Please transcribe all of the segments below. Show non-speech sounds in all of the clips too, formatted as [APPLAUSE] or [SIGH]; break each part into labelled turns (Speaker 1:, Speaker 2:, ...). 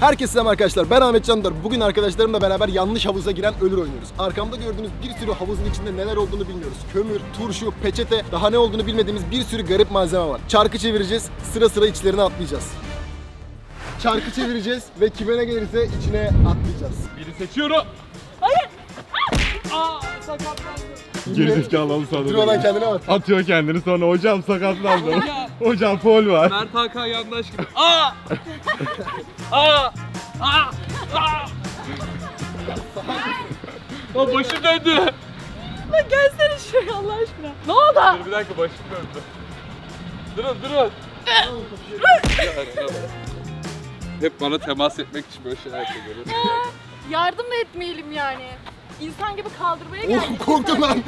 Speaker 1: Herkese selam arkadaşlar. Ben Ahmet Candar. Bugün arkadaşlarımla beraber yanlış havuza giren ölür oynuyoruz. Arkamda gördüğünüz bir sürü havuzun içinde neler olduğunu bilmiyoruz. Kömür, turşu, peçete, daha ne olduğunu bilmediğimiz bir sürü garip malzeme var. Çarkı çevireceğiz. Sıra sıra içlerine atlayacağız. Çarkı çevireceğiz ve kime ne gelirse içine atlayacağız.
Speaker 2: Biri seçiyorum. Hayır. Aa sakatlandım.
Speaker 3: Gerizekalı sahada.
Speaker 1: Durmadan kendine bak.
Speaker 3: Atıyor kendini sonra hocam sakatlandı. Hocam foul var.
Speaker 2: Mert Hakan yandaş gibi. Aa! Aa! Aa! Aa! Aa başım döndü.
Speaker 4: Lan gelsene şuraya Allah aşkına. Ne oldu?
Speaker 2: Dur bir dakika başım döndü. Durun durun. Hep bana temas etmek için böyle şeyler yapıyor.
Speaker 4: Yardım da etmeyelim yani. İnsan gibi kaldırmaya geldik.
Speaker 1: Oh korktum lan.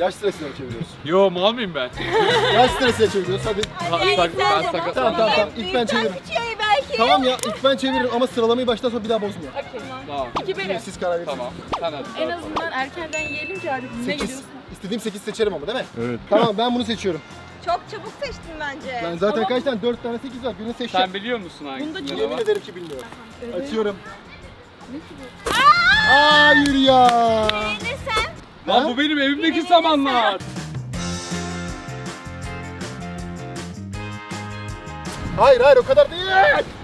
Speaker 1: Yaş stresine çeviriyoruz.
Speaker 2: Yo mal mıyım ben? [LAUGHS]
Speaker 1: Yaş stresine çeviriyoruz. Hadi.
Speaker 2: Ha, sak- ben sakat.
Speaker 1: Tamam tamam tamam. İlk ben çeviririm.
Speaker 4: belki.
Speaker 1: Tamam ya ilk ben çeviririm ama sıralamayı baştan sonra bir daha bozmuyor.
Speaker 4: Okey.
Speaker 2: Tamam.
Speaker 4: İki benim.
Speaker 1: Siz karar verin.
Speaker 2: Tamam. Sen hadi.
Speaker 4: En azından erkenden yiyelim ki artık ne
Speaker 1: 8.
Speaker 4: gidiyorsun?
Speaker 1: İstediğim 8 seçerim ama değil mi?
Speaker 3: Evet.
Speaker 1: Tamam ben bunu seçiyorum.
Speaker 5: Çok çabuk seçtin bence.
Speaker 1: Ben zaten
Speaker 4: Tamam.
Speaker 1: kaç tane? 4 tane 8 var. Birini seçeceğim.
Speaker 2: Sen biliyor musun hangisinde ne
Speaker 1: Yemin
Speaker 2: var?
Speaker 1: ederim ki bilmiyorum.
Speaker 4: Evet.
Speaker 1: Açıyorum. Hayır ya.
Speaker 5: Ne sen?
Speaker 2: Lan bu benim evimdeki samanlar.
Speaker 1: Hayır hayır o kadar değil.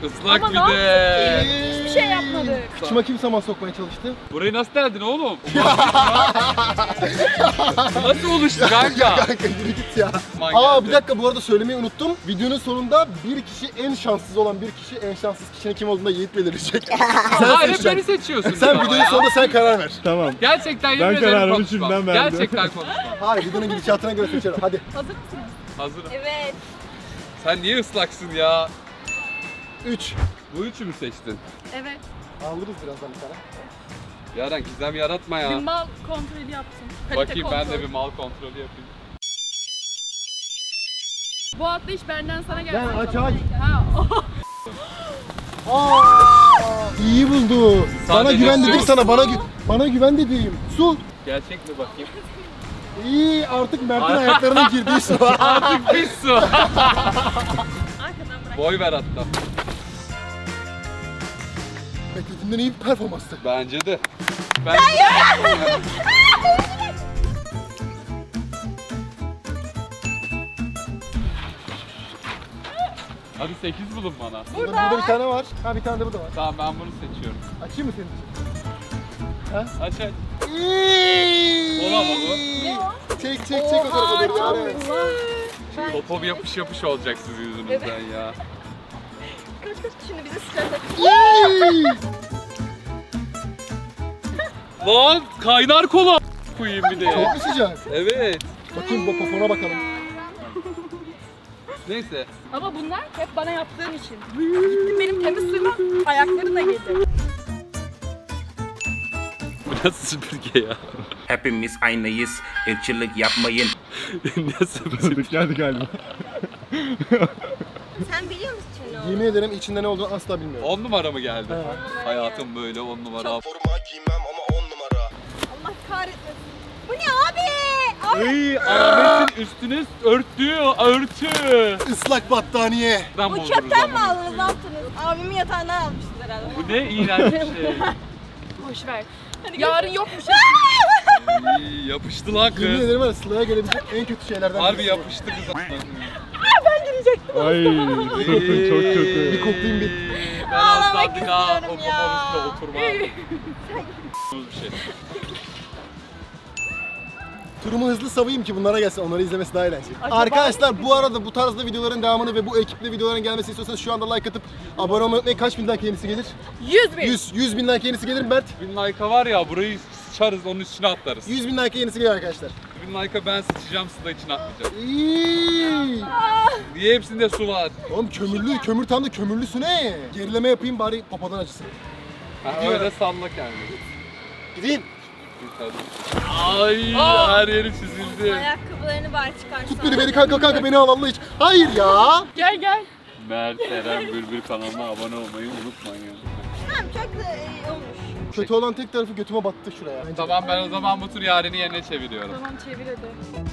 Speaker 2: Islak
Speaker 4: Ama
Speaker 2: bir
Speaker 4: ne
Speaker 2: de.
Speaker 4: Hiçbir şey yapmadık.
Speaker 1: Kıçıma kim saman sokmaya çalıştı?
Speaker 2: Burayı nasıl deldin oğlum? nasıl oluştu kanka? [LAUGHS]
Speaker 1: Kanka yürü git ya.
Speaker 2: Aman
Speaker 1: Aa
Speaker 2: geldi.
Speaker 1: bir dakika bu arada söylemeyi unuttum. Videonun sonunda bir kişi en şanssız olan bir kişi en şanssız kişinin kim olduğunu da Yiğit belirleyecek. [LAUGHS] sen
Speaker 2: Hayır hep beni
Speaker 1: seçeceksin.
Speaker 2: seçiyorsun.
Speaker 1: Sen videonun sonunda sen karar ver.
Speaker 3: Tamam.
Speaker 2: Gerçekten yemin
Speaker 3: Ben
Speaker 2: ederim
Speaker 3: kararımı
Speaker 2: konuşmam.
Speaker 3: şimdiden verdim.
Speaker 2: Gerçekten konuşmam. [LAUGHS]
Speaker 1: Hayır videonun gidişatına göre seçerim. Hadi.
Speaker 4: Hazır mısınız?
Speaker 2: Hazırım.
Speaker 5: Evet.
Speaker 2: Sen niye ıslaksın ya?
Speaker 1: 3.
Speaker 2: Bu üçü mü seçtin?
Speaker 4: Evet.
Speaker 1: Alırız birazdan bir tane.
Speaker 2: Yaren gizem yaratma ya.
Speaker 4: Bir mal kontrolü yapsın. Kalite
Speaker 2: Bakayım ben de
Speaker 4: kontrol.
Speaker 2: bir mal kontrolü yapayım.
Speaker 4: Bu atlayış benden sana gelsin.
Speaker 1: Gel, aç, aç.
Speaker 4: Ha. [LAUGHS]
Speaker 1: Aa, iyi buldu. Bana
Speaker 2: Sadece
Speaker 1: güven
Speaker 2: su.
Speaker 1: dedim sana. Bana gü- bana güven dediğim. Su.
Speaker 2: Gerçek mi bakayım?
Speaker 1: İyi artık Mert'in [LAUGHS] ayaklarının girdiği su.
Speaker 2: Artık pis su. Boy ver hatta.
Speaker 1: Beklediğimden iyi bir performanstı.
Speaker 2: Bence de. Ben... [LAUGHS] Hadi 8 bulun bana.
Speaker 1: Burada. burada bir tane var. Ha bir tane de burada var.
Speaker 2: Tamam ben bunu seçiyorum.
Speaker 1: Açayım mı senin için?
Speaker 2: Aç aç.
Speaker 1: İyi.
Speaker 2: Ola baba.
Speaker 4: Ne o?
Speaker 1: Çek çek çek o tarafa doğru. Yani.
Speaker 2: Popo bir yapış yapış olacak sizin yüzünüzden ya.
Speaker 5: Kaç şimdi bizi.
Speaker 2: Lan kaynar kola koyayım bir
Speaker 1: Çok
Speaker 2: de.
Speaker 1: mu sıcak?
Speaker 2: Evet.
Speaker 1: Bakayım bu popona bakalım.
Speaker 2: Neyse.
Speaker 4: Ama bunlar hep bana yaptığın için. Gittin benim temiz suyuma ayaklarına girdi.
Speaker 2: Bu nasıl süpürge ya?
Speaker 6: Hepimiz aynıyız. Irkçılık yapmayın. [LAUGHS]
Speaker 2: nasıl bir süpürge?
Speaker 3: Geldi galiba.
Speaker 5: Sen biliyor musun?
Speaker 1: Yemin ederim içinde ne olduğunu asla bilmiyorum.
Speaker 2: 10 numara mı geldi?
Speaker 1: Ha.
Speaker 2: Hayatım böyle 10 numara.
Speaker 1: Forma giymem ama 10 numara.
Speaker 5: Allah kahretmesin. Bu ne abi? Abi
Speaker 2: Iy, Ahmet'in üstüne örttüğü örtü.
Speaker 1: Islak battaniye.
Speaker 2: Ben
Speaker 5: bu çöpten mi aldınız? Ne yaptınız? Abimin yatağından almışsınız herhalde.
Speaker 2: Bu ne iğrenç bir şey. [LAUGHS]
Speaker 4: Boş ver. Yarın yokmuş.
Speaker 2: İy, yapıştı lan
Speaker 1: Yemin
Speaker 2: kız.
Speaker 1: ederim var ya Sıla'ya gelebilecek en kötü şeylerden
Speaker 2: Harbi yapıştı kız. [LAUGHS]
Speaker 3: Ay [LAUGHS] çok kötü.
Speaker 1: Bir koklayayım bir.
Speaker 2: Ben
Speaker 5: Ağlamak
Speaker 2: daha
Speaker 5: istiyorum ya.
Speaker 2: üstüne oturmam. bir [LAUGHS] şey.
Speaker 1: Turumu hızlı savayım ki bunlara gelsin. Onları izlemesi daha eğlenceli.
Speaker 4: Acaba-
Speaker 1: Arkadaşlar bu arada bu tarzda videoların devamını ve bu ekiple videoların gelmesini istiyorsanız şu anda like atıp abone olmayı unutmayın. Kaç bin like yenisi gelir?
Speaker 4: 100 bin.
Speaker 1: 100, 100 bin like yenisi gelir Mert?
Speaker 2: 1000 like'a var ya burayı sıçarız onun üstüne atlarız.
Speaker 1: 100 bin like yenisi gelir arkadaşlar.
Speaker 2: 1000 like'a ben sıçacağım Sıla için atmayacağım.
Speaker 1: İyi.
Speaker 2: Niye hepsinde su var?
Speaker 1: Oğlum kömürlü, kömür tam da kömürlüsü ne? Gerileme yapayım bari popodan acısın.
Speaker 2: Ha, öyle salla kendini.
Speaker 1: Gideyim.
Speaker 2: Ay her yeri çizildi.
Speaker 5: Ayakkabılarını bari çıkarsan.
Speaker 1: Tut beni beni kanka kanka beni al Allah için. Hayır ya.
Speaker 4: Gel gel.
Speaker 2: Mert Eren Bülbül kanalına abone olmayı unutmayın.
Speaker 5: Tamam çok da iyi olmuş.
Speaker 1: Kötü olan tek tarafı götüme battı şuraya. Bence.
Speaker 2: Tamam ben o zaman bu tur Yaren'i yerine çeviriyorum.
Speaker 4: Tamam çevir hadi.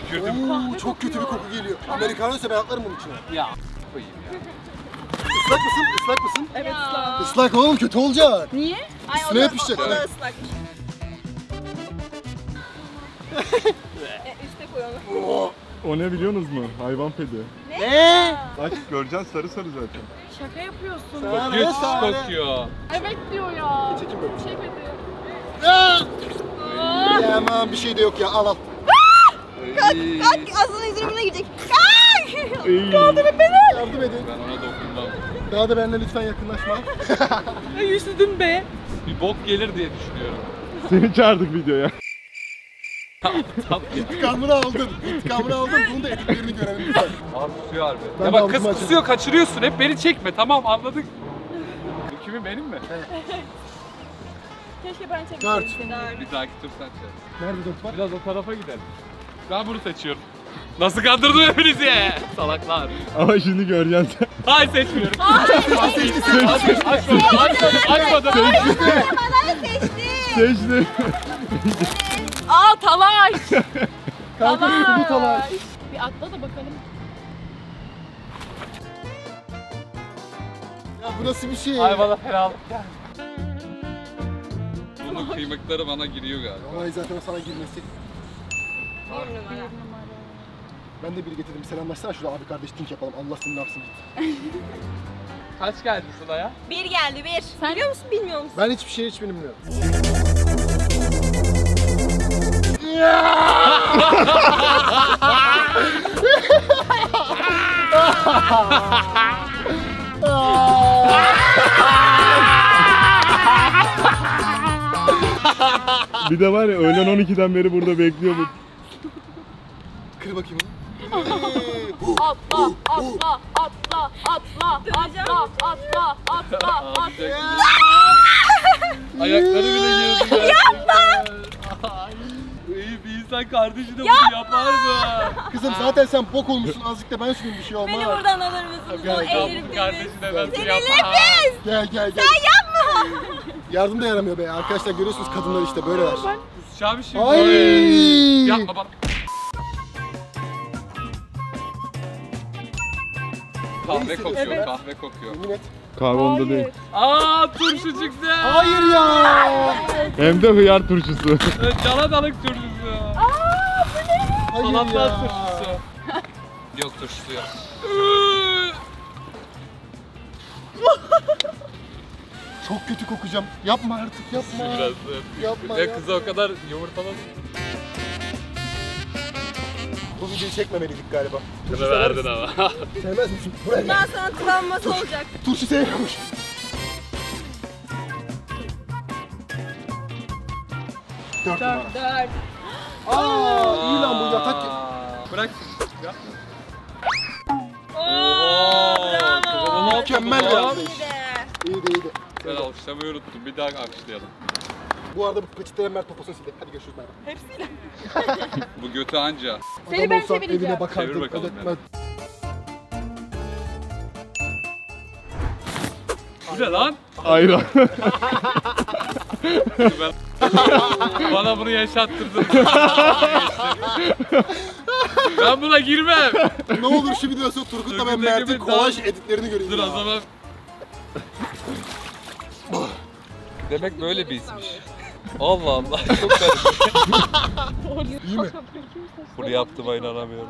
Speaker 2: tükürdüm.
Speaker 1: Oo, çok kötü bir koku geliyor. Amerikano ise ben atlarım bunun içine.
Speaker 2: Ya. Koyayım ya.
Speaker 1: Islak mısın? Islak mısın?
Speaker 4: Evet ıslak.
Speaker 1: Islak oğlum kötü olacak.
Speaker 4: Niye?
Speaker 5: Ay
Speaker 1: Üstüne yapışacak.
Speaker 5: O da ıslakmış. e, üste koy onu.
Speaker 3: O ne biliyorsunuz mu? Hayvan pedi.
Speaker 1: Ne?
Speaker 3: Bak göreceksin sarı sarı zaten.
Speaker 4: Şaka yapıyorsun.
Speaker 2: Kokuyor,
Speaker 1: sana?
Speaker 2: kokuyor.
Speaker 4: Evet diyor ya.
Speaker 1: Çekin böyle.
Speaker 4: Çekmedi.
Speaker 1: Ya aman bir şey de yok ya al al.
Speaker 2: Ay,
Speaker 5: Kalk ağzına yüzüne girecek. Kalk!
Speaker 3: Ey.
Speaker 1: Yardım edin.
Speaker 2: Ben ona dokundum.
Speaker 1: Daha da benimle lütfen yakınlaşma.
Speaker 4: Ay üşüdüm be.
Speaker 2: Bir bok gelir diye düşünüyorum.
Speaker 3: Seni çağırdık videoya.
Speaker 2: Tam
Speaker 1: İntikamını aldın. İntikamını aldın. Bunun da etiklerini görelim lütfen.
Speaker 2: Abi kusuyor harbi.
Speaker 1: Ben
Speaker 2: ya
Speaker 1: de
Speaker 2: bak kız
Speaker 1: altıma
Speaker 2: kusuyor kaçırıyorsun hep beni çekme tamam anladık. Bu kimin benim mi?
Speaker 4: Keşke ben
Speaker 1: Dört.
Speaker 4: çekseydim.
Speaker 2: Bir dahaki tur sen çek.
Speaker 1: Nerede dört var?
Speaker 2: Biraz o tarafa gidelim. Ben bunu seçiyorum. Nasıl kandırdım hepinizi? Salaklar.
Speaker 3: Ama şimdi göreceksin sen.
Speaker 2: Hayır seçmiyorum. Hayır açmadım açmadım açmadım.
Speaker 5: Bana seçti.
Speaker 3: Seçti.
Speaker 4: Aa talaş. [LAUGHS]
Speaker 1: Kanka neydi bu talaş?
Speaker 4: Bir atla da bakalım.
Speaker 1: Ya bu nasıl bir şey?
Speaker 2: Ay bana fenalık geldi. Bunun kıymıkları bana giriyor galiba.
Speaker 1: Olay zaten sana girmesi.
Speaker 5: Bir numara.
Speaker 1: Ben de biri getirdim. Selamlaşsana şurada abi kardeş tink yapalım. Allah seni ne yapsın git.
Speaker 2: Kaç geldi Sıla'ya?
Speaker 5: Bir geldi bir.
Speaker 4: Sen-
Speaker 5: Biliyor musun bilmiyor musun?
Speaker 1: Ben hiçbir şey hiç bilmiyorum.
Speaker 3: Bir de var ya öğlen 12'den beri burada bekliyor bu.
Speaker 1: Kır bakayım onu.
Speaker 4: Atla, atla, atla, atla, atla, atla, atla, atla.
Speaker 2: Ayakları bile girdi. Yapma! İnsan kardeşine bunu yapar mı?
Speaker 1: Kızım zaten sen bok olmuşsun. Azıcık da ben süreyim bir şey olmaz.
Speaker 5: Beni buradan alır mısınız?
Speaker 1: Gel, gel.
Speaker 5: temiz.
Speaker 2: Kardeşine nasıl
Speaker 5: Seninle
Speaker 2: yapar?
Speaker 1: Gel gel gel.
Speaker 5: Yapma.
Speaker 1: Yardım da yaramıyor be. Arkadaşlar görüyorsunuz kadınlar işte böyleler.
Speaker 2: Kusacağım şimdi.
Speaker 1: Ay!
Speaker 2: Yapma bana. Kahve kokuyor,
Speaker 1: Evet.
Speaker 2: kahve kokuyor.
Speaker 1: Yemin et.
Speaker 3: Kahve onda değil.
Speaker 2: Aa turşu çıktı.
Speaker 1: Hayır ya.
Speaker 3: Hem de hıyar turşusu.
Speaker 2: Daladalık turşusu.
Speaker 1: Hayır
Speaker 2: Salatlar
Speaker 1: ya.
Speaker 2: turşusu. [LAUGHS] Yok turşusu yok. [LAUGHS]
Speaker 1: Çok kötü kokacağım. Yapma artık yapma.
Speaker 2: Biraz
Speaker 1: Yapma ya.
Speaker 2: kıza o kadar yumurtalı.
Speaker 1: Bu videoyu çekmemeliydik galiba.
Speaker 2: Kıza verdin ama. [LAUGHS]
Speaker 1: Sevmez misin? Buraya gel.
Speaker 5: Daha sana travması olacak.
Speaker 1: Turşu sevmiyormuş. Dört numara.
Speaker 4: Dört.
Speaker 1: Aa, iyi lan bu yatak.
Speaker 2: Bırak. Ya.
Speaker 5: bravo.
Speaker 2: kıvamını
Speaker 1: Mükemmel
Speaker 2: atladı lan.
Speaker 1: yaptı.
Speaker 5: İyi de.
Speaker 1: İyi de iyi de.
Speaker 2: Ben alkışlamayı unuttum. Bir daha alkışlayalım.
Speaker 1: Bu arada bu peçetelerin Mert poposunu sildi. Hadi görüşürüz Mert. [LAUGHS]
Speaker 2: Bu götü anca.
Speaker 4: Seni
Speaker 1: Adam
Speaker 4: ben
Speaker 1: olsam
Speaker 4: çevireceğim.
Speaker 1: Evine bakardım.
Speaker 2: Çevir bakalım
Speaker 1: Evet. Mert.
Speaker 2: Bu ne lan?
Speaker 3: Ayran. [LAUGHS]
Speaker 2: Ben... [LAUGHS] Bana bunu yaşattırdın. [LAUGHS] ben buna girmem.
Speaker 1: ne olur şu videodan sonra Turgut'la ben Mert'in kolaj editlerini göreyim
Speaker 2: Dur o zaman. Demek böyle bir ismiş. Allah Allah çok garip.
Speaker 1: İyi mi?
Speaker 2: Bunu yaptığıma inanamıyorum.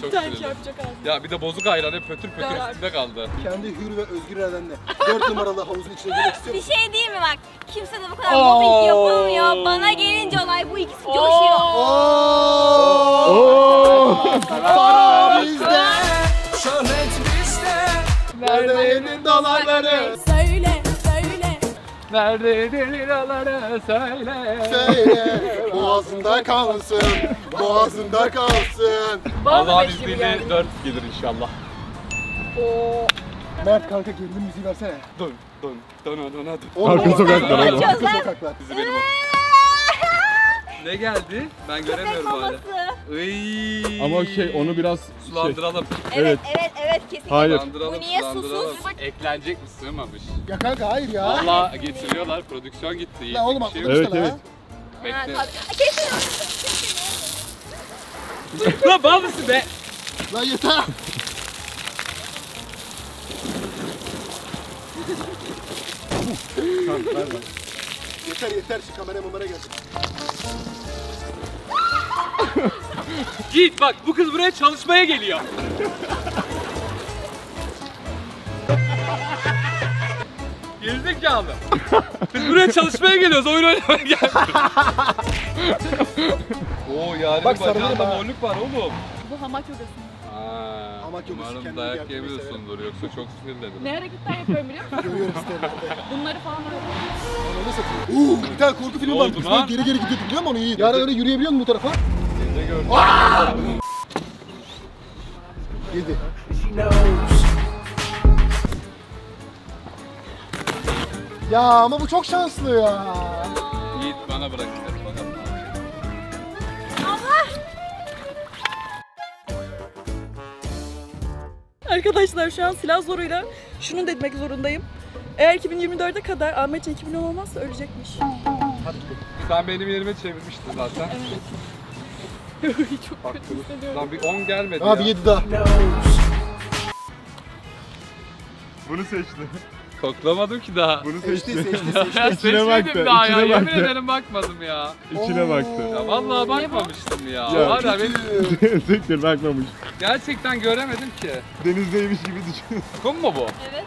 Speaker 2: Çok
Speaker 4: yapacak abi.
Speaker 2: Ya bir de bozuk ayran hep pötür pötür üstünde kaldı.
Speaker 1: Kendi hür ve özgür iradenle 4 numaralı havuzun içine girmek istiyor
Speaker 5: Bir
Speaker 1: musun?
Speaker 5: şey değil mi bak? Kimse de bu kadar
Speaker 2: Oo.
Speaker 5: mobbing yapılmıyor. Bana gelince olay bu ikisi coşuyor.
Speaker 1: Ooo!
Speaker 3: Oo!
Speaker 1: Para bizde! Neredeydin dolarları?
Speaker 4: Söyle,
Speaker 2: Nerededir liraları söyle.
Speaker 1: Söyle boğazında kalsın, boğazında kalsın.
Speaker 4: Beş gibi
Speaker 2: izniyle
Speaker 4: geldi.
Speaker 2: 4 gelir inşallah.
Speaker 4: Oo.
Speaker 1: Mert kanka gerilim müziği versene.
Speaker 2: Dön dön dön dön dön.
Speaker 3: Arka sokaklar oğlum.
Speaker 1: Arka sokaklar.
Speaker 2: Bizi benim o. [LAUGHS] Ne geldi? Ben göremiyorum hala. Iy.
Speaker 3: Ama şey onu biraz şey.
Speaker 2: sulandıralım.
Speaker 5: Evet, evet, evet kesinlikle.
Speaker 3: Hayır.
Speaker 2: Sulandıralım.
Speaker 5: Bu niye
Speaker 2: sulandıralım.
Speaker 5: susuz?
Speaker 2: Eklenecek mi sığmamış?
Speaker 1: Ya kanka hayır ya.
Speaker 2: Valla getiriyorlar prodüksiyon gitti.
Speaker 1: Lan oğlum
Speaker 2: Bir şey yok.
Speaker 3: Evet, evet.
Speaker 5: Ha,
Speaker 2: Bekle.
Speaker 5: tabii. Kesin. [LAUGHS]
Speaker 2: Lan bal mısın be?
Speaker 1: Lan yeter. Yeter yeter şu kamera mamara gelsin.
Speaker 2: Git bak bu kız buraya çalışmaya geliyor. Gerizekalı. Biz buraya çalışmaya geliyoruz, oyun oynamaya gelmiyoruz. Oo yarın
Speaker 1: Bak sarılırım
Speaker 2: bacağında
Speaker 1: ha.
Speaker 2: morluk var oğlum.
Speaker 4: Bu hamak yogası.
Speaker 2: Aa,
Speaker 1: Hamak yogası
Speaker 2: umarım
Speaker 1: kendini
Speaker 2: dayak yemiyorsundur yoksa çok sinirlendim.
Speaker 4: Ne hareketler yapıyorum biliyor musun?
Speaker 1: Görüyorum sitelerde.
Speaker 4: Bunları falan böyle.
Speaker 1: Ananı satayım. Uuu bir tane korku filmi
Speaker 2: Ne
Speaker 1: vardı.
Speaker 2: oldu
Speaker 1: böyle
Speaker 2: lan?
Speaker 1: geri geri gidiyorduk biliyor musun onu iyi? Yarın öyle yürüyebiliyor musun bu tarafa?
Speaker 2: Gördüm.
Speaker 1: Yedi. Ya ama bu çok şanslı ya.
Speaker 2: Yiğit bana bırak bakalım.
Speaker 4: Arkadaşlar şu an silah zoruyla şunu demek zorundayım. Eğer 2024'e kadar Ahmetçe 2010 olmazsa ölecekmiş.
Speaker 2: Sen benim yerime çevirmiştin zaten.
Speaker 4: Çok kötü hissediyorum.
Speaker 2: Lan bir 10 gelmedi
Speaker 1: Abi
Speaker 2: ya.
Speaker 1: yedi daha.
Speaker 3: Bunu seçti.
Speaker 2: Koklamadım ki daha.
Speaker 3: Bunu
Speaker 1: Seçti
Speaker 3: seçti.
Speaker 1: seçti seçti. [LAUGHS]
Speaker 2: Ya
Speaker 3: İçine
Speaker 2: seçmedim
Speaker 3: baktı,
Speaker 2: daha ya.
Speaker 3: içine
Speaker 2: Yemin
Speaker 3: baktı.
Speaker 2: ederim bakmadım ya.
Speaker 3: İçine baktı.
Speaker 2: Ya vallahi bakmamıştım ya.
Speaker 3: Ya
Speaker 2: Var ya benim [LAUGHS]
Speaker 3: Siktir bakmamış.
Speaker 2: gerçekten göremedim ki.
Speaker 3: Denizdeymiş gibi düşün. [LAUGHS]
Speaker 2: Kum mu bu?
Speaker 5: Evet.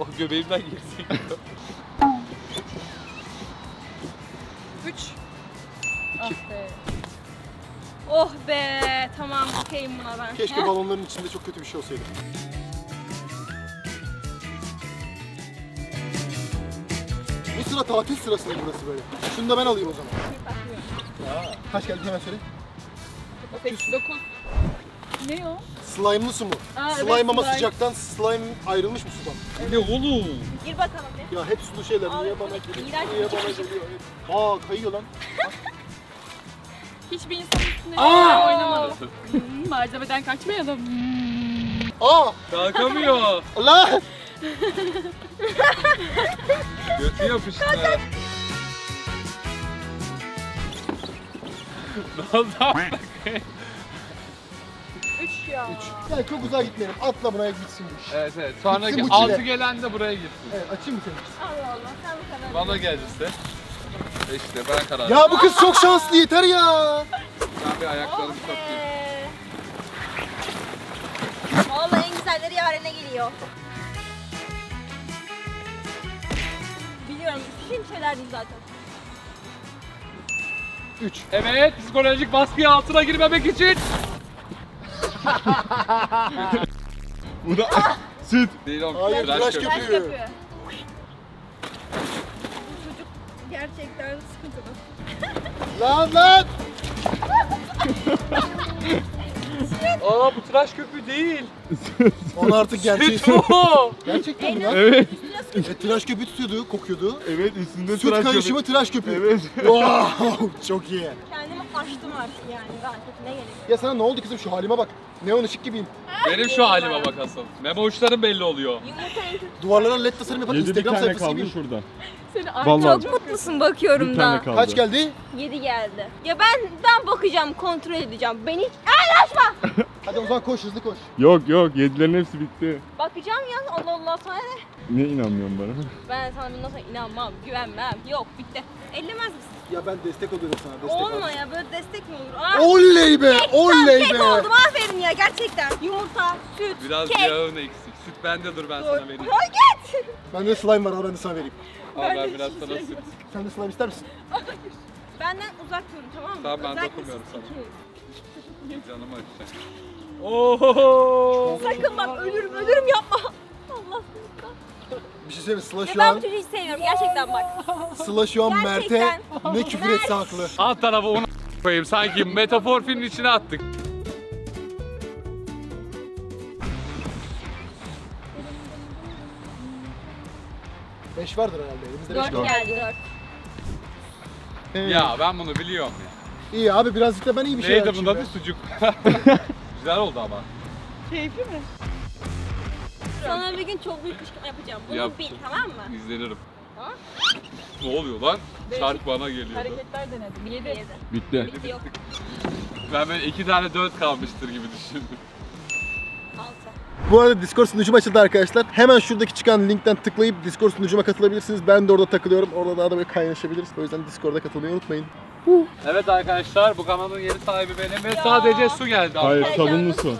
Speaker 2: O göbeğimden girsek.
Speaker 5: Oh be. Tamam okeyim buna ben.
Speaker 1: Keşke balonların içinde çok kötü bir şey olsaydı. Bu sıra tatil sırası mı burası böyle? Şunu da ben alayım o zaman. Kaç geldi hemen söyle.
Speaker 4: 9. Ne o?
Speaker 1: Slime'lı su mu?
Speaker 4: Aa, evet,
Speaker 1: slime ama
Speaker 4: slime.
Speaker 1: sıcaktan slime ayrılmış mı sudan?
Speaker 2: ne oğlum?
Speaker 5: Gir bakalım bir.
Speaker 1: Ya hep sulu şeyler
Speaker 5: Abi,
Speaker 1: niye bana geliyor?
Speaker 5: iğrenç
Speaker 1: Niye
Speaker 5: bir
Speaker 1: bana
Speaker 5: şey.
Speaker 1: geliyor? Aa kayıyor lan. [LAUGHS]
Speaker 4: Hiçbir insan üstüne
Speaker 2: Aa!
Speaker 4: oynamadı. Hmm, malzemeden kaçmayalım.
Speaker 1: Aa
Speaker 2: Kalkamıyor. [LAUGHS]
Speaker 1: lan!
Speaker 2: Götü yapıştı. ne oldu?
Speaker 5: 3 ya.
Speaker 1: Ya çok uzağa gitmeyelim. Atla buna bitsin bu iş.
Speaker 2: Evet evet. Sonraki
Speaker 1: Gitsin bu çile.
Speaker 2: altı gelen de buraya gitsin.
Speaker 1: Evet açayım mı seni?
Speaker 5: Allah Allah sen bu kadar.
Speaker 2: Bana gelirse. İşte ben karar
Speaker 1: Ya bu kız çok şanslı yeter ya.
Speaker 2: Ben bir ayaklarımı sokayım.
Speaker 5: Vallahi en güzelleri yarene geliyor. Biliyorum film söylerdim zaten.
Speaker 1: 3.
Speaker 2: Evet, psikolojik baskı altına girmemek için. [LAUGHS]
Speaker 3: Bu da süt.
Speaker 2: Değil oğlum.
Speaker 1: Hayır,
Speaker 2: tıraş köpüğü.
Speaker 1: köpüğü.
Speaker 5: Ters yapıyor. Bu çocuk gerçekten sıkıntılı.
Speaker 1: Lan lan! [LAUGHS]
Speaker 2: Aa bu tıraş köpüğü değil. [LAUGHS]
Speaker 1: Onu artık gerçeği
Speaker 2: Süt o.
Speaker 1: Gerçekten mi lan?
Speaker 3: Evet.
Speaker 1: E, tıraş köpüğü tutuyordu, kokuyordu.
Speaker 3: Evet üstünde
Speaker 1: Süt
Speaker 3: tıraş
Speaker 1: karışımı
Speaker 3: köpüğü.
Speaker 1: tıraş köpüğü.
Speaker 3: Evet. [LAUGHS]
Speaker 1: Wow, çok iyi.
Speaker 5: Kendimi açtım artık yani. Rahat ne gerek.
Speaker 1: Ya sana ne oldu kızım şu halime bak. Neon ışık gibiyim.
Speaker 2: Benim şu halime bak asıl. Memo uçlarım belli oluyor.
Speaker 1: Duvarlara led tasarım yapan
Speaker 3: Yedi bir
Speaker 1: Instagram
Speaker 3: tane
Speaker 1: sayfası
Speaker 3: kaldı
Speaker 1: gibiyim.
Speaker 3: şurada.
Speaker 4: Seni
Speaker 3: Vallahi.
Speaker 5: Çok mutlusun bakıyorum
Speaker 3: Bir tane
Speaker 5: da.
Speaker 3: kaldı.
Speaker 1: Kaç geldi?
Speaker 5: 7 geldi. Ya ben ben bakacağım, kontrol edeceğim. Ben hiç. [LAUGHS]
Speaker 1: Hadi o zaman koş hızlı koş.
Speaker 3: Yok yok yedilerin hepsi bitti.
Speaker 5: Bakacağım ya. Allah Allah sana ne?
Speaker 3: Niye inanmıyorsun bana?
Speaker 5: Ben sana bundan sonra inanmam, güvenmem. Yok bitti. Ellemez misin?
Speaker 1: Ya ben destek oluyorum sana destek
Speaker 5: Olma
Speaker 1: ol.
Speaker 5: ya böyle destek mi olur? Ah,
Speaker 1: Oley be, oley
Speaker 5: kek
Speaker 1: be.
Speaker 5: oldum aferin ya gerçekten. Yumurta, süt,
Speaker 2: Biraz
Speaker 5: kek.
Speaker 2: yağın eksik. Süt bende dur ben sana vereyim.
Speaker 5: Ay git.
Speaker 1: Bende slime var al ben de sana vereyim.
Speaker 2: Al ben biraz sana süt.
Speaker 1: Sen de slime ister misin?
Speaker 5: Benden uzak durun tamam mı?
Speaker 2: Tamam, ben
Speaker 5: Özellikle
Speaker 2: dokunmuyorum sana. Canımı açacak. Oho.
Speaker 5: Sakın bak ölürüm ölürüm yapma. Allah
Speaker 1: Bir şey söyleyeyim Sıla
Speaker 5: Ve
Speaker 1: şu
Speaker 5: ben bu
Speaker 1: an,
Speaker 5: çocuğu hiç sevmiyorum gerçekten bak.
Speaker 1: Sıla şu an Mert'e
Speaker 5: Gerçekten.
Speaker 1: ne küfür etse haklı.
Speaker 2: Alt tarafı onu koyayım sanki metafor filmin içine attık.
Speaker 1: Beş vardır herhalde elimizde beş
Speaker 5: 4
Speaker 1: var.
Speaker 5: geldi 4.
Speaker 1: Evet.
Speaker 2: Ya ben bunu biliyorum ya.
Speaker 1: İyi abi birazcık da ben iyi bir şey
Speaker 2: Neydi bunun adı? Sucuk. [LAUGHS] Güzel oldu ama.
Speaker 4: Keyifli mi?
Speaker 5: Sana bir gün çok büyük kışkırtma yapacağım. Bunu
Speaker 2: Yap.
Speaker 5: bil tamam mı?
Speaker 2: İzlenirim. Ne oluyor lan? Çark bana geliyordu.
Speaker 4: Hareketler denedim. 7.
Speaker 5: Yedi.
Speaker 3: Bitti.
Speaker 5: Bitti yok.
Speaker 2: Ben böyle iki tane dört kalmıştır gibi düşündüm.
Speaker 5: Altı.
Speaker 1: Bu arada Discord sunucum açıldı arkadaşlar. Hemen şuradaki çıkan linkten tıklayıp Discord sunucuma katılabilirsiniz. Ben de orada takılıyorum. Orada daha da böyle kaynaşabiliriz. O yüzden Discord'a katılmayı unutmayın.
Speaker 2: Evet arkadaşlar bu kanalın yeni sahibi benim ve sadece su geldi.
Speaker 3: Hayır sabunlu su.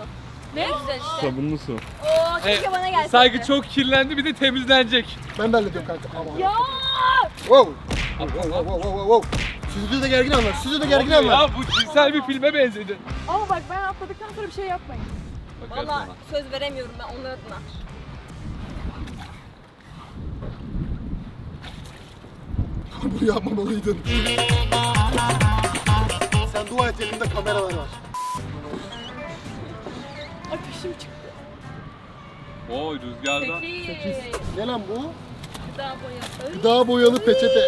Speaker 5: Ne güzel işte.
Speaker 3: Sabunlu su.
Speaker 5: Oo keşke bana gelseydi.
Speaker 2: Sanki çok kirlendi bir de temizlenecek.
Speaker 1: Ben de hallediyorum kanka. Aman.
Speaker 5: Ya.
Speaker 1: Wow. Wow, wow, wow, wow, wow. Stüdyoda gergin anlar. Stüdyoda gergin anlar.
Speaker 2: Ya bu cinsel bir filme benzedi.
Speaker 4: Ama bak ben atladıktan sonra bir şey yapmayın.
Speaker 2: Bakarız
Speaker 5: Valla
Speaker 2: ona.
Speaker 5: söz veremiyorum ben onlar adına. [LAUGHS]
Speaker 1: Bunu yapmamalıydın. Sen dua et elinde kameralar var.
Speaker 4: Ateşim çıktı.
Speaker 2: Oy rüzgarda.
Speaker 5: Peki.
Speaker 1: Ne lan bu?
Speaker 5: Gıda boyası.
Speaker 1: Gıda boyalı peçete.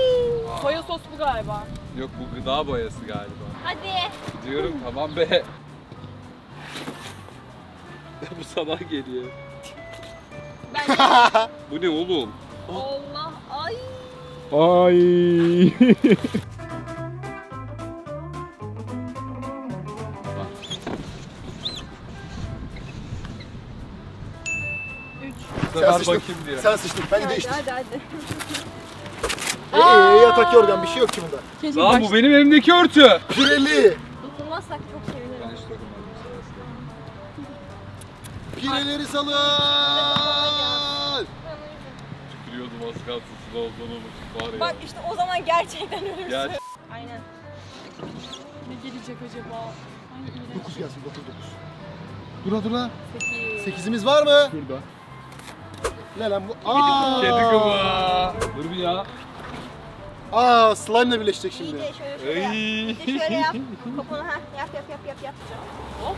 Speaker 4: Soya sos bu galiba.
Speaker 2: Yok bu gıda boyası galiba.
Speaker 5: Hadi.
Speaker 2: Diyorum tamam be. [LAUGHS] bu sana geliyor.
Speaker 5: Ben [LAUGHS]
Speaker 2: Bu ne oğlum?
Speaker 5: Allah. Ay.
Speaker 3: Ay. [LAUGHS]
Speaker 2: Bu sefer
Speaker 1: sıçtın.
Speaker 2: bakayım diye.
Speaker 1: Sen sıçtın. Ben
Speaker 5: Hadi
Speaker 1: değiştim.
Speaker 5: hadi hadi. [LAUGHS]
Speaker 1: Eee yatak yorgan bir şey yok ki bunda.
Speaker 4: Keşke
Speaker 2: Lan bu benim elimdeki örtü.
Speaker 1: Pireli.
Speaker 5: Dokunmazsak çok sevinirim.
Speaker 2: Ben hiç dokunmadım.
Speaker 1: Pireleri salın.
Speaker 2: Tükürüyordum az kalsın sıra olduğunu var ya.
Speaker 5: Bak işte o zaman gerçekten ölürsün.
Speaker 2: Gerçi
Speaker 5: Aynen.
Speaker 4: Ne gelecek acaba?
Speaker 1: 9 gelsin 9 9. Dura dura.
Speaker 4: Sekiz.
Speaker 1: 8'imiz var mı?
Speaker 3: Şurada.
Speaker 1: Ne lan bu? Aa.
Speaker 2: kedi kıvı. Dur bir ya.
Speaker 1: Aa slime'la birleşecek şimdi.
Speaker 5: İyice şöyle şöyle yap. [LAUGHS] Şöyle yap. Kopunu ha yap yap yap yap yap. Hop.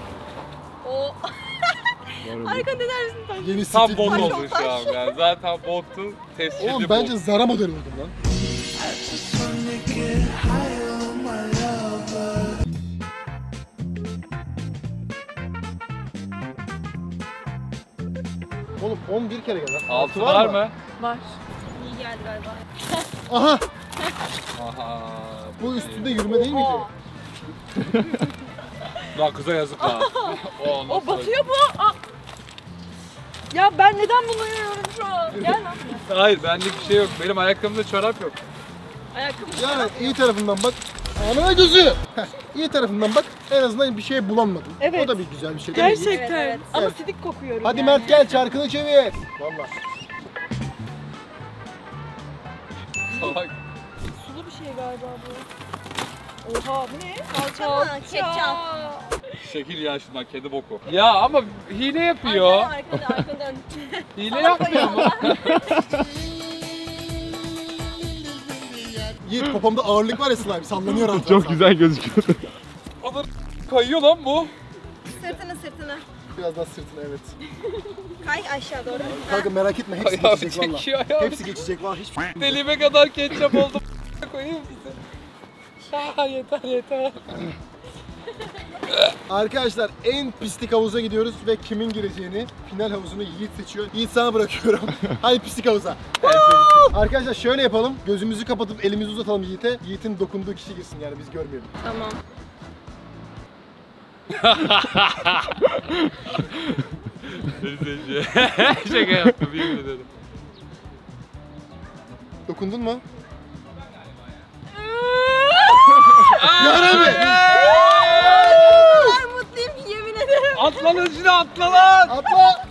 Speaker 5: O
Speaker 3: Var öyle.
Speaker 5: arkanı döner misin sen?
Speaker 1: Yeni
Speaker 2: Tam
Speaker 1: stil.
Speaker 2: bot oldu
Speaker 5: ol,
Speaker 2: şu an yani. Zaten bottu. Tescilli
Speaker 1: Oğlum
Speaker 2: bot.
Speaker 1: bence Zara modeli oldum lan. 11 kere geldi.
Speaker 2: Altı var mı?
Speaker 4: Var.
Speaker 5: İyi geldi galiba. [LAUGHS]
Speaker 1: Aha!
Speaker 2: Aha.
Speaker 1: Bu üstünde yürüme değil miydi?
Speaker 2: Lan [LAUGHS] kıza yazık lan. [LAUGHS] o,
Speaker 4: O batıyor bu. Aa. Ya ben neden bunu yiyorum şu an? Gel lan.
Speaker 2: Hayır benlik bir şey yok. Benim ayakkabımda çorap yok.
Speaker 4: Ayakkabı.
Speaker 1: Yani iyi tarafından bak. Ana gözü! Heh, iyi tarafından bak. En azından bir şey bulamadım.
Speaker 4: Evet.
Speaker 1: O da bir güzel bir şey değil mi?
Speaker 4: Gerçekten.
Speaker 5: Evet, evet.
Speaker 4: Ama
Speaker 1: Evet.
Speaker 4: sidik kokuyorum
Speaker 1: Hadi
Speaker 4: yani.
Speaker 1: Mert gel çarkını çevir. Valla.
Speaker 2: Salak.
Speaker 4: Sulu bir şey galiba bu. Oha bu ne?
Speaker 5: Salça mı? Ketçap.
Speaker 2: Şekil ya şundan kedi boku. Ya ama hile yapıyor.
Speaker 5: Arkada arkada arkada.
Speaker 2: Hile yapmıyor mu?
Speaker 1: Yiğit popomda ağırlık var ya slime sallanıyor [LAUGHS] altına.
Speaker 3: Çok güzel gözüküyor.
Speaker 2: Kayıyor lan bu.
Speaker 5: Sırtını sırtını.
Speaker 1: Biraz daha sırtına evet. [LAUGHS]
Speaker 5: Kay aşağı doğru.
Speaker 1: Kanka merak etme hepsi
Speaker 2: Ayağım
Speaker 1: geçecek valla.
Speaker 2: çekiyor ayağım.
Speaker 1: Hepsi geçecek valla hiç
Speaker 2: Deliğime kadar ketçap oldu. [LAUGHS] Koyayım size. Aa, yeter yeter. [LAUGHS]
Speaker 1: Arkadaşlar en pislik havuza gidiyoruz ve kimin gireceğini final havuzunu Yiğit seçiyor. Yiğit sana bırakıyorum. Hadi pislik havuza. Arkadaşlar şöyle yapalım. Gözümüzü kapatıp elimizi uzatalım Yiğit'e. Yiğit'in dokunduğu kişi girsin yani biz görmeyelim.
Speaker 5: Tamam. [LAUGHS]
Speaker 2: Şaka yaptım yemin ederim.
Speaker 1: Dokundun mu? Yarabbi!
Speaker 5: Kadar mutluyum ki yemin ederim.
Speaker 2: Atla lan şimdi atla lan.
Speaker 1: Atla!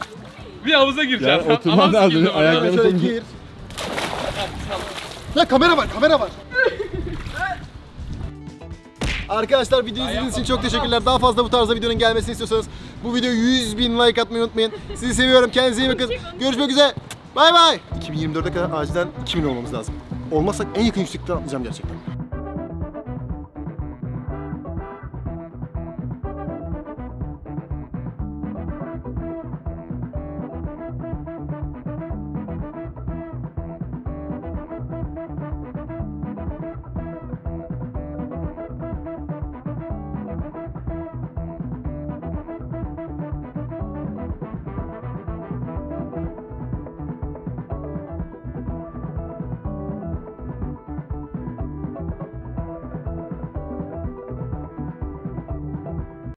Speaker 2: Bir havuza gireceğim.
Speaker 3: Ya oturman
Speaker 2: Ama
Speaker 3: lazım.
Speaker 2: sikildim oraya.
Speaker 3: Ayaklarını
Speaker 1: Şöyle gir. Ya kamera var, kamera var. Arkadaşlar video izlediğiniz için çok teşekkürler. Daha fazla bu tarzda videonun gelmesini istiyorsanız bu videoya 100 bin like atmayı unutmayın. Sizi seviyorum. Kendinize iyi bakın. Görüşmek üzere. Bay bay. 2024'e kadar acilen 2000 olmamız lazım. Olmazsak en yakın yüksekten atlayacağım gerçekten.